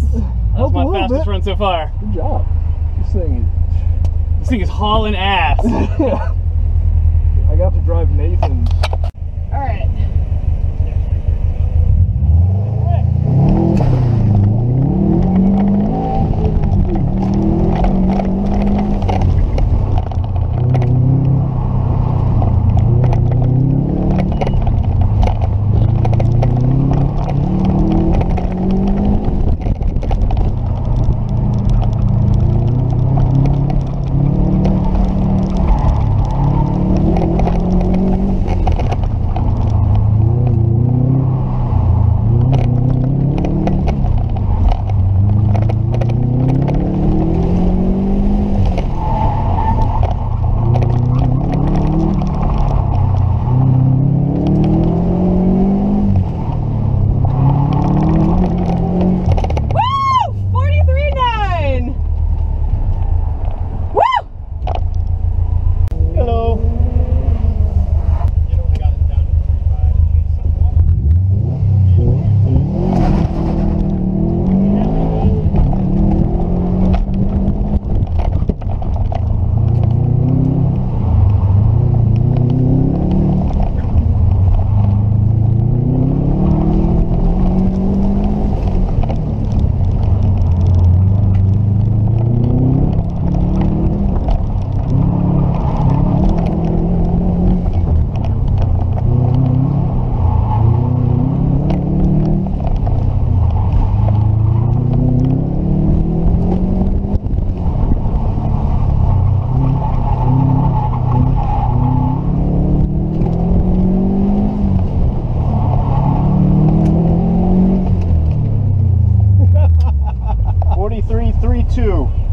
That's my fastest bit. run so far. Good job. This thing is. This thing is hauling ass. I got to drive Nathan. All right. two.